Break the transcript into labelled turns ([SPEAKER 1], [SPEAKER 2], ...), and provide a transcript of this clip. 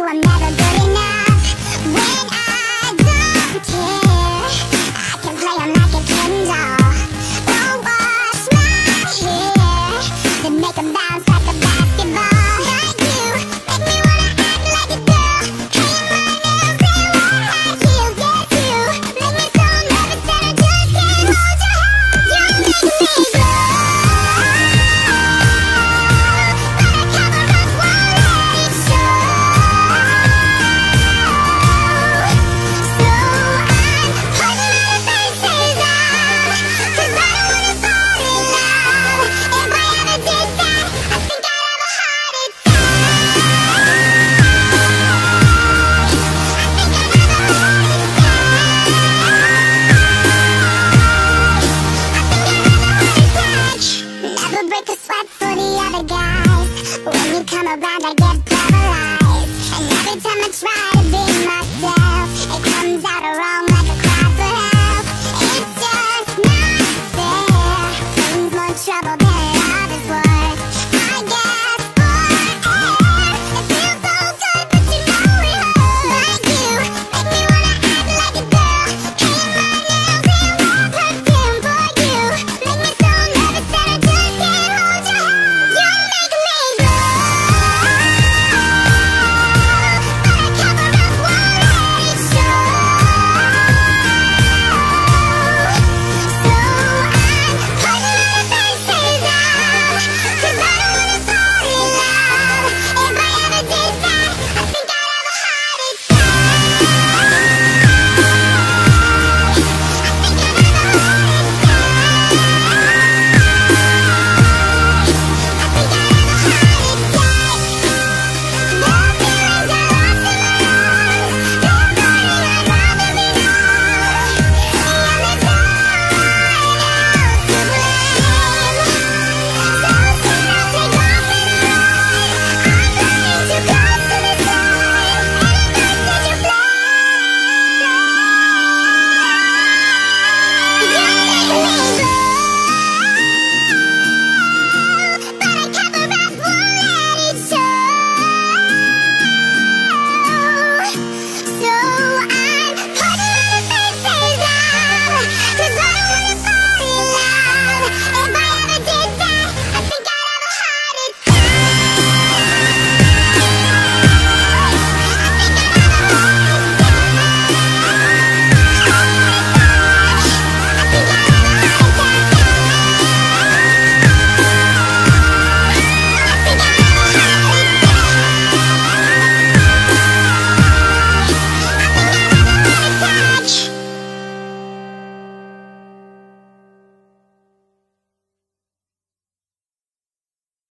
[SPEAKER 1] you, I'm never around I get paralyzed And every time I try